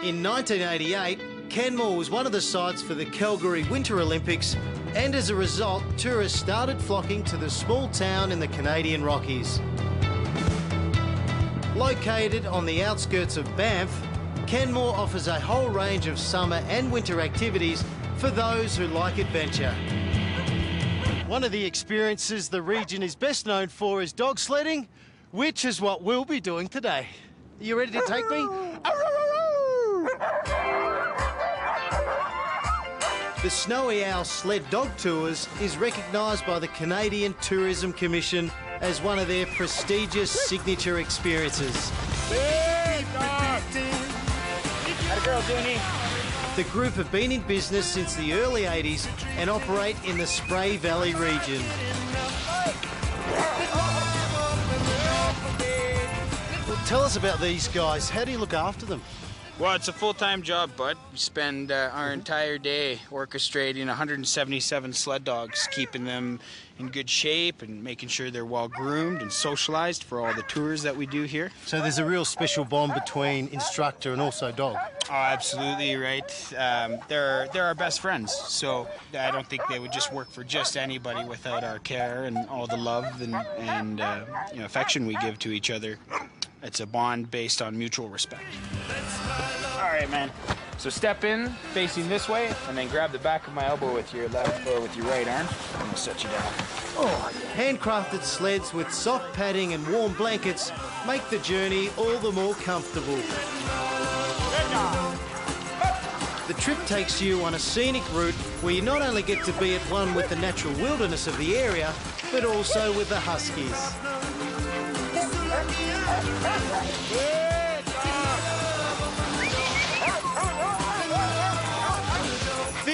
In 1988, Canmore was one of the sites for the Calgary Winter Olympics, and as a result, tourists started flocking to the small town in the Canadian Rockies. Located on the outskirts of Banff, Canmore offers a whole range of summer and winter activities for those who like adventure. One of the experiences the region is best known for is dog sledding, which is what we'll be doing today. You ready to take me? The Snowy Owl Sled Dog Tours is recognised by the Canadian Tourism Commission as one of their prestigious signature experiences. The group have been in business since the early 80s and operate in the Spray Valley region. Well, tell us about these guys. How do you look after them? Well, it's a full-time job, bud. We spend uh, our entire day orchestrating 177 sled dogs, keeping them in good shape and making sure they're well groomed and socialized for all the tours that we do here. So there's a real special bond between instructor and also dog. Oh, absolutely right. Um, they're they're our best friends, so I don't think they would just work for just anybody without our care and all the love and and uh, you know, affection we give to each other. It's a bond based on mutual respect. Right, man. So step in, facing this way, and then grab the back of my elbow with your left or with your right arm, and we'll set you down. Oh, handcrafted sleds with soft padding and warm blankets make the journey all the more comfortable. The trip takes you on a scenic route where you not only get to be at one with the natural wilderness of the area, but also with the huskies.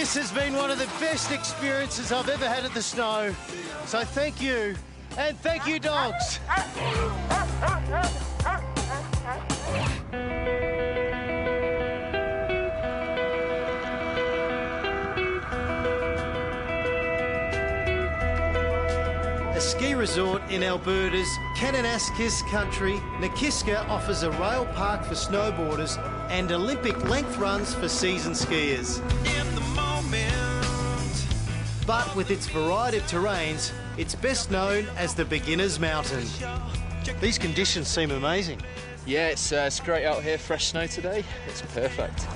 This has been one of the best experiences I've ever had at the snow. So thank you, and thank you, dogs. A ski resort in Alberta's Kananaskis country, Nakiska offers a rail park for snowboarders and Olympic length runs for season skiers. But with its variety of terrains, it's best known as the Beginner's Mountain. These conditions seem amazing. Yeah, it's, uh, it's great out here, fresh snow today. It's perfect.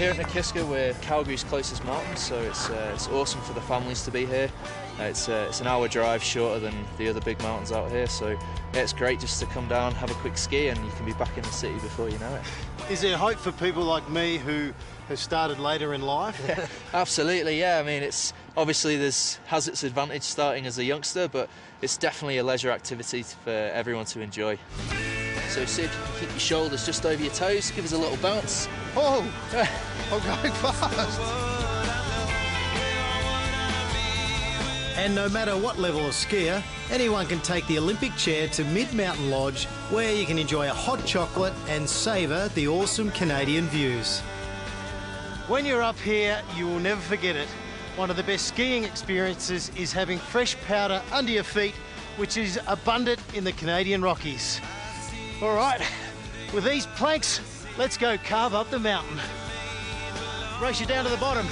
Here at Nakiska, we're Calgary's closest mountain, so it's, uh, it's awesome for the families to be here. Uh, it's, uh, it's an hour drive shorter than the other big mountains out here, so yeah, it's great just to come down, have a quick ski, and you can be back in the city before you know it. Is there hope for people like me who have started later in life? Absolutely, yeah. I mean, it's obviously there's has its advantage starting as a youngster, but it's definitely a leisure activity for everyone to enjoy. So see if you can keep your shoulders just over your toes, give us a little bounce. Oh, oh, oh I'm going fast. And no matter what level of skier, anyone can take the Olympic chair to Mid Mountain Lodge, where you can enjoy a hot chocolate and savour the awesome Canadian views. When you're up here, you will never forget it. One of the best skiing experiences is having fresh powder under your feet, which is abundant in the Canadian Rockies. All right, with these planks, let's go carve up the mountain. Race you down to the bottom.